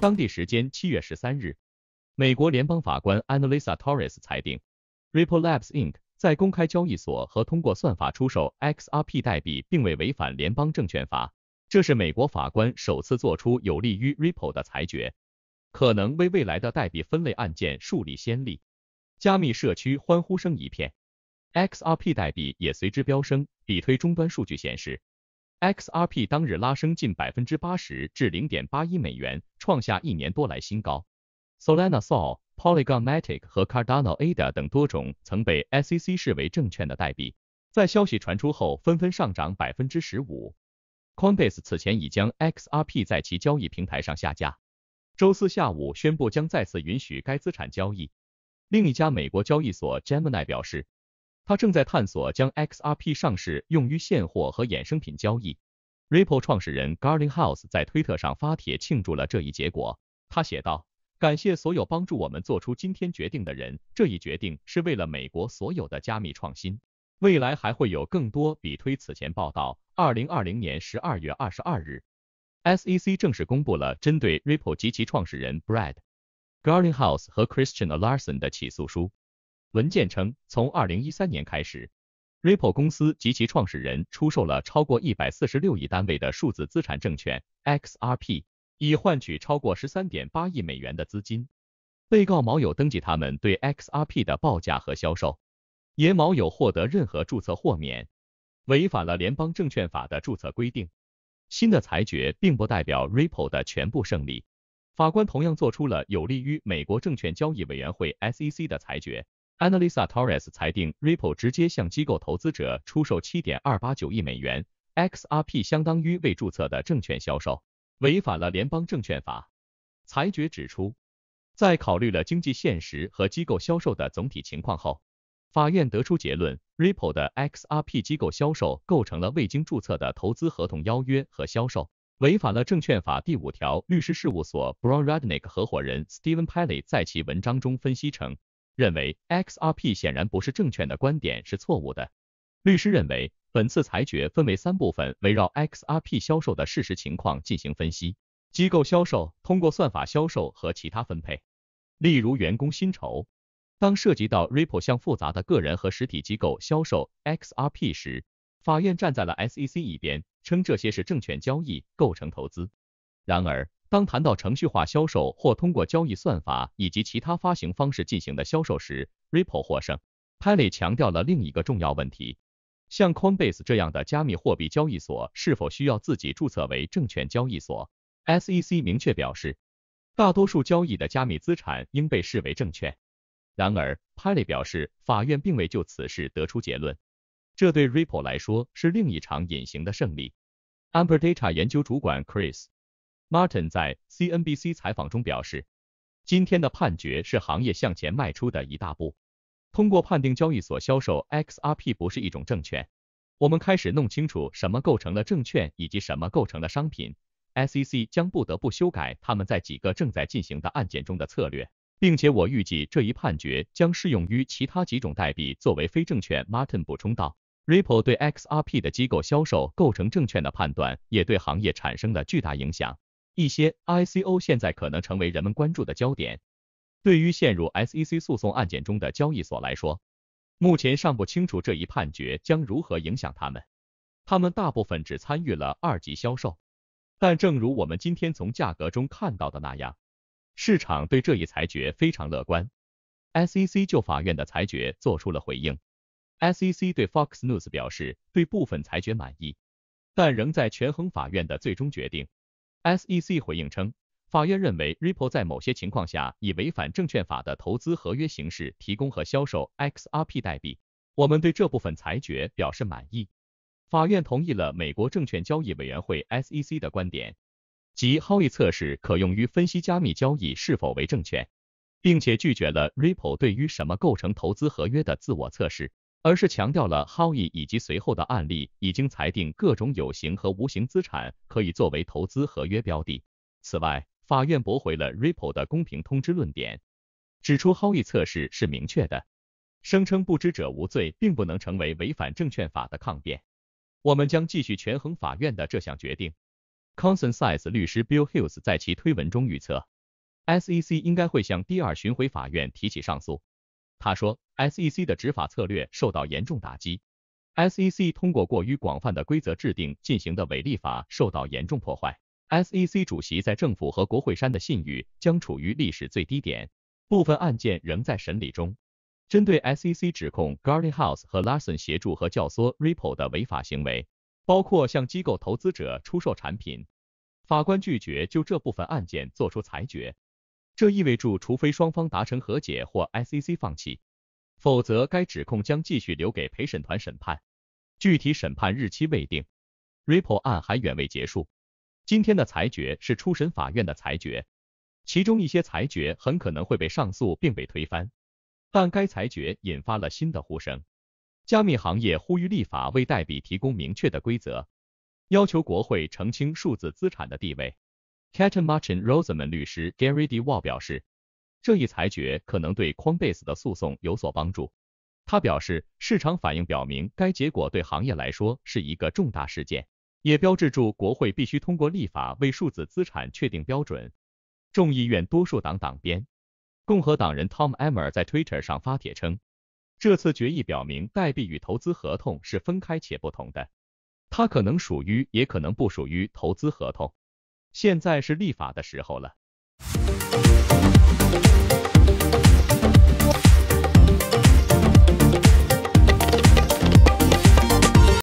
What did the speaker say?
当地时间七月十三日，美国联邦法官 Annalisa Torres 裁定，Ripple Labs Inc. 在公开交易所和通过算法出售 XRP 代币并未违反联邦证券法。这是美国法官首次做出有利于 Ripple 的裁决，可能为未来的代币分类案件树立先例。加密社区欢呼声一片，XRP 代币也随之飙升。比推终端数据显示。XRP 当日拉升近百分之八十至零点八一美元，创下一年多来新高。Solana Sol、Polygon Matic 和 Cardano ADA 等多种曾被 SEC 视为证券的代币，在消息传出后纷纷上涨百分之十五。Coinbase 此前已将 XRP 在其交易平台上下架，周四下午宣布将再次允许该资产交易。另一家美国交易所 Gemini 表示。他正在探索将 XRP 上市用于现货和衍生品交易。Ripple 创始人 Garlinghouse 在推特上发帖庆祝了这一结果。他写道：“感谢所有帮助我们做出今天决定的人，这一决定是为了美国所有的加密创新。未来还会有更多比推。”此前报道，二零二零年十二月二十二日，SEC 正式公布了针对 Ripple 及其创始人 Brad Garlinghouse 和 Christian Larson 的起诉书。文件称，从二零一三年开始，Ripple 公司及其创始人出售了超过一百四十六亿单位的数字资产证券 XRP，以换取超过十三点八亿美元的资金。被告毛有登记他们对 XRP 的报价和销售，也毛有获得任何注册豁免，违反了联邦证券法的注册规定。新的裁决并不代表 Ripple 的全部胜利，法官同样做出了有利于美国证券交易委员会 SEC 的裁决。Analisa Torres 裁定，Ripple 直接向机构投资者出售7.289亿美元 XRP，相当于未注册的证券销售，违反了联邦证券法。裁决指出，在考虑了经济现实和机构销售的总体情况后，法院得出结论：Ripple 的 XRP 机构销售构成了未经注册的投资合同邀约和销售，违反了证券法第五条。律师事务所 Brown Rudnick 合伙人 Stephen Paley 在其文章中分析称。认为 XRP 显然不是证券的观点是错误的。律师认为，本次裁决分为三部分，围绕 XRP 销售的事实情况进行分析：机构销售、通过算法销售和其他分配，例如员工薪酬。当涉及到 Ripple 向复杂的个人和实体机构销售 XRP 时，法院站在了 SEC 一边，称这些是证券交易，构成投资。然而，当谈到程序化销售或通过交易算法以及其他发行方式进行的销售时，Ripple 获胜。Paley 强调了另一个重要问题：像 Coinbase 这样的加密货币交易所是否需要自己注册为证券交易所？SEC 明确表示，大多数交易的加密资产应被视为证券。然而，Paley 表示，法院并未就此事得出结论，这对 Ripple 来说是另一场隐形的胜利。Amber Data 研究主管 Chris。Martin 在 CNBC 采访中表示，今天的判决是行业向前迈出的一大步。通过判定交易所销售 XRP 不是一种证券，我们开始弄清楚什么构成了证券以及什么构成了商品。SEC 将不得不修改他们在几个正在进行的案件中的策略，并且我预计这一判决将适用于其他几种代币作为非证券。Martin 补充道，Ripple 对 XRP 的机构销售构成证券的判断也对行业产生了巨大影响。一些 ICO 现在可能成为人们关注的焦点。对于陷入 SEC 诉讼案件中的交易所来说，目前尚不清楚这一判决将如何影响他们。他们大部分只参与了二级销售，但正如我们今天从价格中看到的那样，市场对这一裁决非常乐观。SEC 就法院的裁决做出了回应。SEC 对 Fox News 表示对部分裁决满意，但仍在权衡法院的最终决定。SEC 回应称，法院认为 Ripple 在某些情况下以违反证券法的投资合约形式提供和销售 XRP 代币。我们对这部分裁决表示满意。法院同意了美国证券交易委员会 SEC 的观点，即 Howey 测试可用于分析加密交易是否为证券，并且拒绝了 Ripple 对于什么构成投资合约的自我测试。而是强调了 howe 以及随后的案例已经裁定各种有形和无形资产可以作为投资合约标的。此外，法院驳回了 Ripple 的公平通知论点，指出 Howey 测试是明确的，声称不知者无罪并不能成为违反证券法的抗辩。我们将继续权衡法院的这项决定。Consensius 律师 Bill Hughes 在其推文中预测，SEC 应该会向第二巡回法院提起上诉。他说，SEC 的执法策略受到严重打击，SEC 通过过于广泛的规则制定进行的违立法受到严重破坏。SEC 主席在政府和国会山的信誉将处于历史最低点。部分案件仍在审理中。针对 SEC 指控 g a r d e n House 和 Larson 协助和教唆 Ripple 的违法行为，包括向机构投资者出售产品，法官拒绝就这部分案件作出裁决。这意味着，除非双方达成和解或 SEC 放弃，否则该指控将继续留给陪审团审判。具体审判日期未定。Ripple 案还远未结束。今天的裁决是初审法院的裁决，其中一些裁决很可能会被上诉并被推翻。但该裁决引发了新的呼声。加密行业呼吁立法为代币提供明确的规则，要求国会澄清数字资产的地位。Katten Martin Roseman 律师 Gary D. Wall 表示，这一裁决可能对 Coinbase 的诉讼有所帮助。他表示，市场反应表明该结果对行业来说是一个重大事件。也标志住国会必须通过立法为数字资产确定标准。众议院多数党党鞭，共和党人 Tom Emmer 在 Twitter 上发帖称，这次决议表明代币与投资合同是分开且不同的，它可能属于也可能不属于投资合同。现在是立法的时候了。